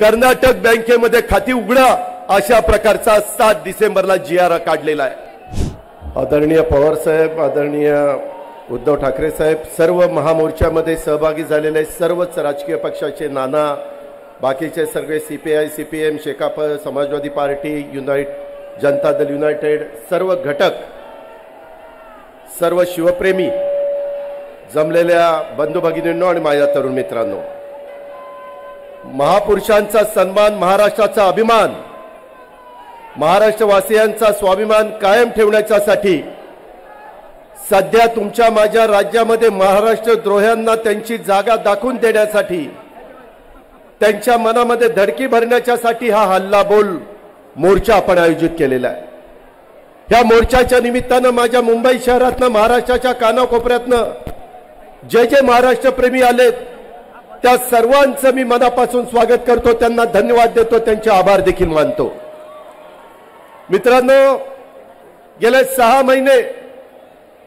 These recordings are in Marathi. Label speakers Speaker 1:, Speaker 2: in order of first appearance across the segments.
Speaker 1: कर्नाटक बँकेमध्ये खाती उघडा. अशा प्रकारचा सात डिसेंबरला जी आर काढलेला आहे. आदरणीय पवार साहेब आदरणीय उद्धव ठाकरे साहेब सर्व महामोर्चामध्ये सहभागी झालेले सर्वच राजकीय पक्षाचे नाना बाकीचे सगळे C P I C P M Shekap Samajwadi party unite Janata Dal united सर्व घटक सर्व शिवप्रेमी जमलेल्या बंधू भगिनींनो आणि माझ्या तरुण मित्रांनो महापुरुषांचा सन्मान महाराष्ट्राचा अभिमान महाराष्ट्रवासियांचा स्वाभिमान कायम ठेवण्याच्यासाठी सध्या तुमच्या माझ्या राज्यामध्ये महाराष्ट्र द्रोह्यांना त्यांची जागा दाखवून देण्यासाठी त्यांच्या मनामध्ये धडकी भरण्याच्यासाठी हा हल्ला बोल मोर्चा आपण आयोजित केलेला आहे. या मोर्चाच्या निमित्तानं माझ्या मुंबई शहरातनं महाराष्ट्राच्या कानाकोपऱ्यातनं जे जे महाराष्ट्रप्रेमी आलेत त्या सर्वांचं मी मनापासून स्वागत करतो त्यांना धन्यवाद देतो त्यांचे आभार देखील मानतो. मित्रांनो गेले सहा महिने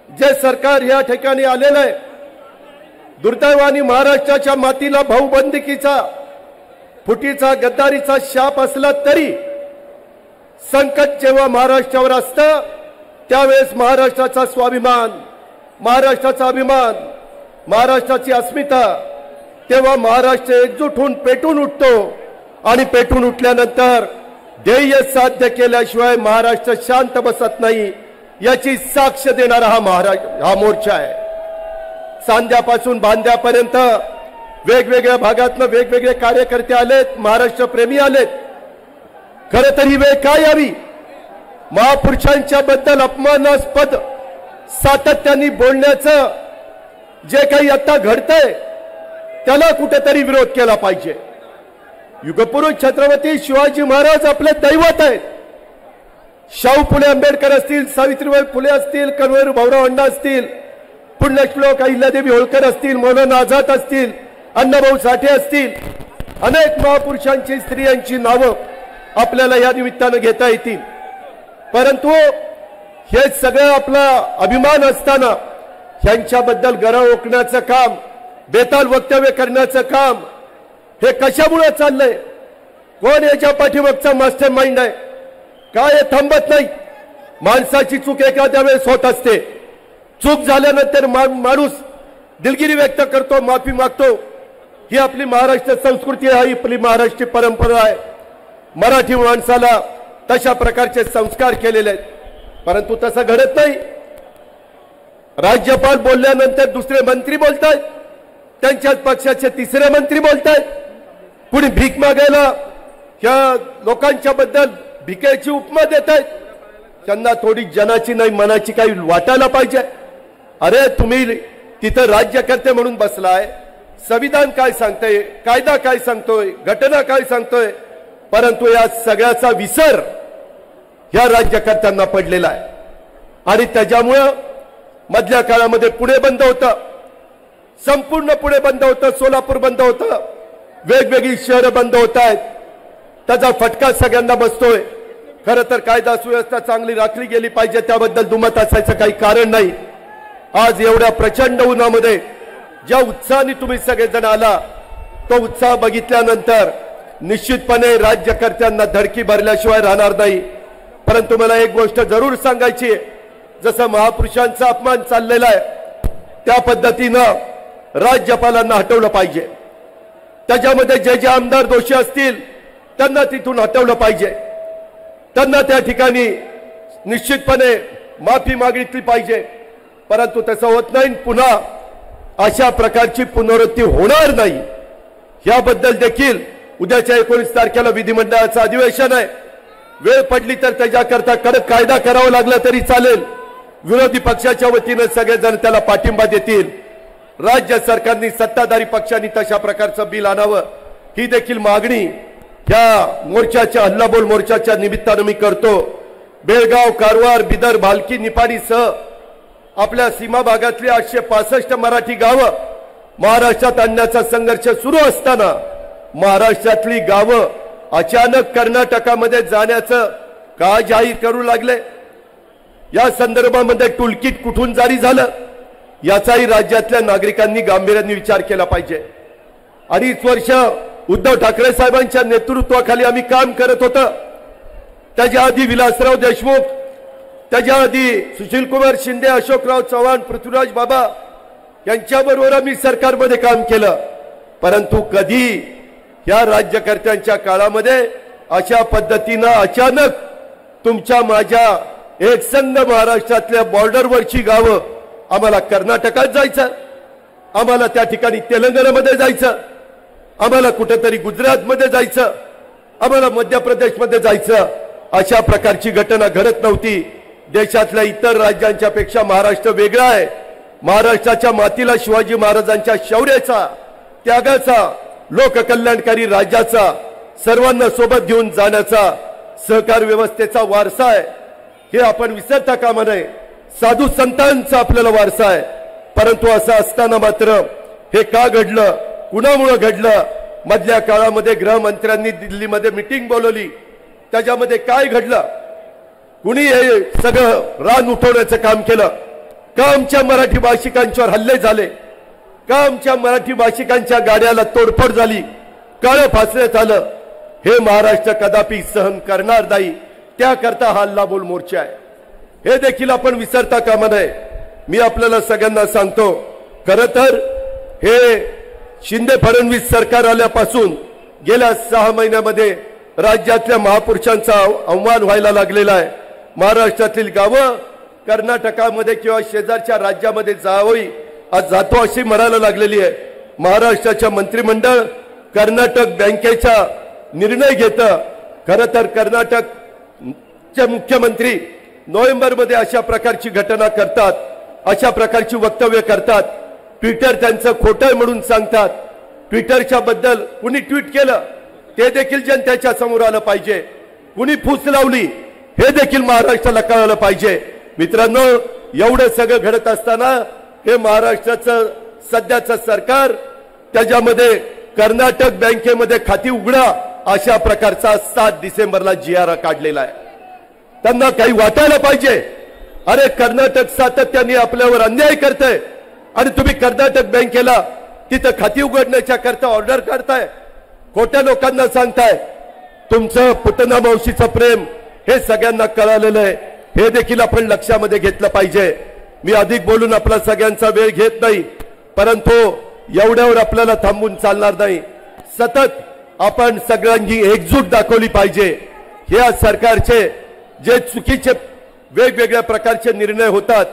Speaker 1: जे सरकार या ठिकाणी आलेलं आहे दुर्दैवाने महाराष्ट्राच्या मातीला भाऊबंदिकीचा फुटीचा गद्दारीचा शाप असला तरी संकट जेव्हा महाराष्ट्रावर असतं त्यावेळेस महाराष्ट्राचा स्वाभिमान महाराष्ट्राचा अभिमान महाराष्ट्राची अस्मिता तेव्हा महाराष्ट्र एकजूट होऊन पेटून उठतो. आणि पेटून उठल्यानंतर ध्येय साध्य केल्याशिवाय महाराष्ट्र शांत बसत नाही याची साक्ष देणारा हा महाराष्ट्र हा मोर्चा आहे. सांध्यापासून बांध्यापर्यंत वेगवेगळ्या भागातनं वेगवेगळे कार्यकर्ते आलेत महाराष्ट्र प्रेमी आलेत. खर तर ही वेळ काय यावी? महापुरुषांच्या बद्दल अपमानास्पद सातत्याने बोलण्याचं जे काही आता घडतंय त्याला कुठेतरी विरोध केला पाहिजे. युगपुरुष छत्रपती शिवाजी महाराज आपले दैवत आहेत. शाहू फुले आंबेडकर असतील सावित्रीबाई फुले असतील कन्वेर भाऊराव अण्णा असतील पुण्यश्लोक अहिल्यादेवी होळकर असतील मौलाना आझाद असतील अण्णाभाऊ साठे असतील अनेक महापुरुषांची स्त्रियांची नावं आपल्याला या निमित्तानं घेता येतील. परंतु हे सगळं आपला अभिमान असताना ह्यांच्याबद्दल गरव ओकण्याचं काम बेताल वक्तव्य करण्याचं काम हे कशामुळे चाललंय? कोण याच्या पाठीमागचा मास्टर माइंड आहे? काय हे थांबत नाही? माणसाची चूक एखाद्या वेळेस होत असते. चूक झाल्यानंतर मा- माणूस दिलगिरी व्यक्त करतो माफी मागतो. ही आपली महाराष्ट्र संस्कृती आहे ही आपली महाराष्ट्रीय परंपरा आहे. मराठी माणसाला तशा प्रकारचे संस्कार केलेले आहेत. परंतु तसं घडत नाही. राज्यपाल बोलल्यानंतर दुसरे मंत्री बोलतायत. त्यांच्याच पक्षाचे तिसरे मंत्री बोलतायत. कुणी भीक मागायला ह्या लोकांच्या बद्दल भिकेची उपमा देत आहेत त्यांना थोडी जनाची नाही मनाची काही वाटायला पाहिजे. अरे तुम्ही तिथं राज्यकर्ते म्हणून बसलाय. संविधान काय सांगतंय कायदा काय सांगतोय घटना काय सांगतोय? परंतु या सगळ्याचा विसर या राज्यकर्त्यांना पडलेला आहे. आणि त्याच्यामुळं मधल्या काळामध्ये पुणे बंद होतं. संपूर्ण पुणे बंद होतं सोलापूर बंद होतं. वेगवेगळी शहरं बंद होत आहेत. त्याचा फटका सगळ्यांना बसतोय. खरं तर कायदा सुव्यवस्था चांगली राखली गेली पाहिजे त्याबद्दल दुमत असायचं काही कारण नाही. आज एवढ्या प्रचंड उन्हामध्ये ज्या उत्साहाने तुम्ही सगळेजण आला तो उत्साह बघितल्यानंतर निश्चितपणे राज्यकर्त्यांना धडकी भरल्याशिवाय राहणार नाही. परंतु मला एक गोष्ट जरूर सांगायची आहे. जसं महापुरुषांचा अपमान चाललेला आहे त्या पद्धतीनं राज्यपालांना हटवलं पाहिजे. त्याच्यामध्ये जे जे आमदार दोषी असतील त्यांना तिथून हटवलं पाहिजे. त्यांना त्या ठिकाणी निश्चितपणे माफी मागितली पाहिजे. परंतु तसं होत नाही पुन्हा अशा प्रकारची पुनरावृत्ती होणार नाही. याबद्दल देखील उद्याच्या एकोणीस तारखेला विधिमंडळाचं अधिवेशन आहे. वेळ पडली तर त्याच्याकरता कडक कायदा करावा लागला तरी चालेल. विरोधी पक्षाच्या वतीनं सगळेजण त्याला पाठिंबा देतील. राज्य सरकारनी सत्ताधारी पक्षांनी तशा प्रकारचं बिल आणावं. ही देखील मागणी या मोर्चाच्या हल्लाबोल मोर्चाच्या निमित्तानं मी करतो. बेळगाव कारवार बिदर भालकी निपाणीसह आपल्या सीमा भागातली आठशे पासष्ट मराठी गावं महाराष्ट्रात आणण्याचा संघर्ष सुरू असताना महाराष्ट्रातली गावं अचानक कर्नाटकामध्ये जाण्याचं का जाहीर करू लागले? या संदर्भामध्ये टुलकीट कुठून जारी झालं? याचाही राज्यातल्या नागरिकांनी गांभीर्याने विचार केला पाहिजे. अडीच वर्ष उद्धव ठाकरे साहेबांच्या नेतृत्वाखाली आम्ही काम करत होतं. त्याच्या आधी विलासराव देशमुख त्याच्या आधी सुशीलकुमार शिंदे अशोकराव चव्हाण पृथ्वीराज बाबा यांच्याबरोबर आम्ही सरकारमध्ये काम केलं. परंतु कधी या राज्यकर्त्यांच्या काळामध्ये अशा पद्धतीनं अचानक तुमच्या माझ्या एकसंध महाराष्ट्रातल्या बॉर्डरवरची गावं आम्हाला कर्नाटकात जायचं आम्हाला त्या ठिकाणी तेलंगणामध्ये जायचं आम्हाला कुठेतरी गुजरातमध्ये जायचं आम्हाला मध्य प्रदेशमध्ये जायचं. अशा प्रकारची घटना घडत नव्हती. देशातल्या इतर राज्यांच्या पेक्षा महाराष्ट्र वेगळा आहे. महाराष्ट्राच्या मातीला शिवाजी महाराजांच्या शौर्याचा त्यागाचा लोककल्याणकारी राज्याचा सर्वांना सोबत घेऊन जाण्याचा सहकार व्यवस्थेचा वारसा आहे. हे आपण विसरता कामा नये. साधू संतांचा आपल्याला वारसा आहे. परंतु असं असताना मात्र हे का घडलं? कुणामुळं घडलं? मधल्या काळामध्ये गृहमंत्र्यांनी दिल्लीमध्ये मिटिंग बोलवली. त्याच्यामध्ये काय घडलं? कुणी हे सगळं रान उठवण्याचं काम केलं? का आमच्या मराठी भाषिकांच्यावर हल्ले झाले? का आमच्या मराठी भाषिकांच्या गाड्याला तोडफोड झाली? काळं फासण्यात आलं? हे महाराष्ट्र कदापि सहन करणार नाही. त्याकरता हा हल्लाबोल मोर्चा आहे. हे देखील आपण विसरता कामा नये. मी आपल्याला सगळ्यांना सांगतो खर तर हे शिंदे फडणवीस सरकार आल्यापासून गेल्या सहा महिन्यामध्ये राज्यातल्या महापुरुषांचा आव्हान व्हायला लागलेला आहे. महाराष्ट्रातील गावं कर्नाटकामध्ये किंवा शेजारच्या राज्यामध्ये जावई आज जातो अशी म्हणायला लागलेली आहे. महाराष्ट्राच्या मंत्रिमंडळ कर्नाटक बँकेचा निर्णय घेतं. खरं तर कर्नाटकचे मुख्यमंत्री नोव्हेंबरमध्ये अशा प्रकारची घटना करतात अशा प्रकारची वक्तव्य करतात. ट्विटर त्यांचं खोटं म्हणून सांगतात. ट्विटरच्या बद्दल कुणी ट्विट केलं ते देखील जनतेच्या समोर आलं पाहिजे. कुणी फूस लावली हे देखील महाराष्ट्राला कळलं पाहिजे. मित्रांनो एवढं सगळं घडत असताना हे महाराष्ट्राचं सध्याचं सरकार त्याच्यामध्ये कर्नाटक बँकेमध्ये खाती उघडा अशा प्रकारचा सात डिसेंबरला जी आर काढलेला आहे. त्यांना काही वाटायला पाहिजे. अरे कर्नाटक सातत्याने आपल्यावर अन्याय करतंय. आणि तुम्ही कर्नाटक बँकेला तिथं खाती उघडण्याच्या करता ऑर्डर करताय. खोट्या लोकांना सांगताय. तुमचं पुतना मावशीचं प्रेम हे सगळ्यांना कळालेलं आहे. हे देखील आपण लक्षामध्ये घेतलं पाहिजे. मी अधिक बोलून आपला सगळ्यांचा वेळ घेत नाही. परंतु एवढ्यावर आपल्याला थांबून चालणार नाही. सतत आपण सगळ्यांनी एकजूट दाखवली पाहिजे. या सरकारचे जे चुकीचे वेगवेगळ्या प्रकारचे निर्णय होतात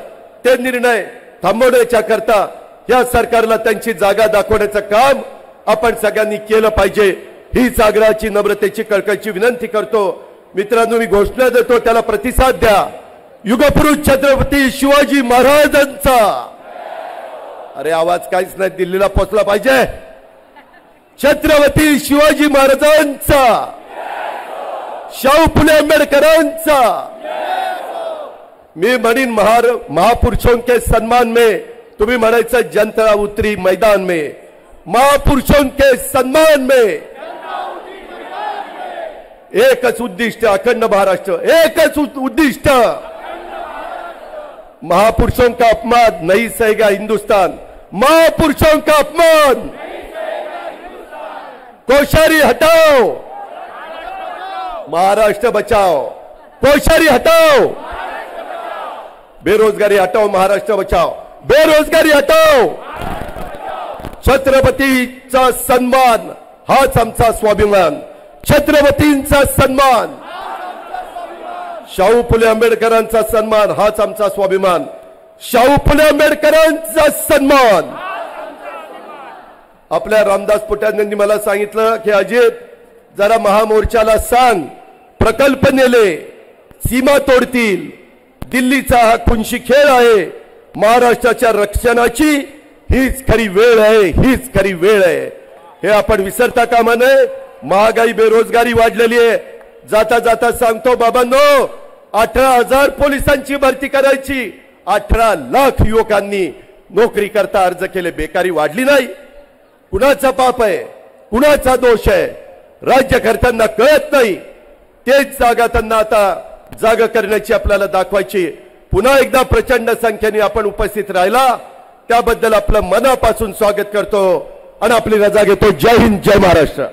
Speaker 1: ते निर्णय थांबवण्याच्या करता या सरकारला त्यांची जागा दाखवण्याचं काम आपण सगळ्यांनी केलं पाहिजे. ही सागराची नम्रतेची कळकळची विनंती करतो. मित्रांनो मी घोषणा देतो त्याला प्रतिसाद द्या. युगपुरुष छत्रपती शिवाजी महाराजांचा. अरे आवाज काहीच नाही दिल्लीला पोचला पाहिजे. छत्रपती शिवाजी महाराजांचा. शाहू फुले आंबेडकरांचा. मी म्हणीन महार महापुरुषों के सम्मान में तुम्ही म्हणायचं जनता उतरी मैदान में. महापुरुषों के मे. में एकच उद्दिष्ट अखंड महाराष्ट्र. एकच उद्दिष्ट. महापुरुषों का अपमान नहीं सहेगा हिंदुस्तान महापुरुषों का अपमान. कोशारी हटाओ. महाराष्ट्र बचाओ। पोशारी हटाओ। बेरोजगारी हटाओ महाराष्ट्र बचाओ। बेरोजगारी हटाओ। छत्रपतीचा सन्मान हाच आमचा स्वाभिमान. छत्रपतींचा सन्मान. शाहू फुले आंबेडकरांचा सन्मान हाच आमचा स्वाभिमान. शाहू फुले आंबेडकरांचा सन्मान. आपल्या रामदास पुटांनी मला सांगितलं की अजित जरा महामोर्चाला सांग. प्रकल्प नेले सीमा तोडतील. दिल्लीचा हा कुंशी खेळ आहे. महाराष्ट्राच्या रक्षणाची हीच खरी वेळ आहे हीच खरी वेळ आहे. हे आपण विसरता कामा नये. महागाई बेरोजगारी वाढलेली आहे. जाता जाता सांगतो बाबांनो अठरा हजार पोलिसांची भरती करायची. अठरा लाख युवकांनी नोकरी करता अर्ज केले. बेकारी वाढली नाही. कुणाचा पाप आहे? कुणाचा दोष आहे? राज्यकर्त्यांना कळत नाही. तेच जागा त्यांना आता जागा करण्याची आपल्याला दाखवायची. पुन्हा एकदा प्रचंड संख्येने आपण उपस्थित राहिला. त्याबद्दल आपलं मनापासून स्वागत करतो. आणि आपली रजा घेतो. जय हिंद जय महाराष्ट्र.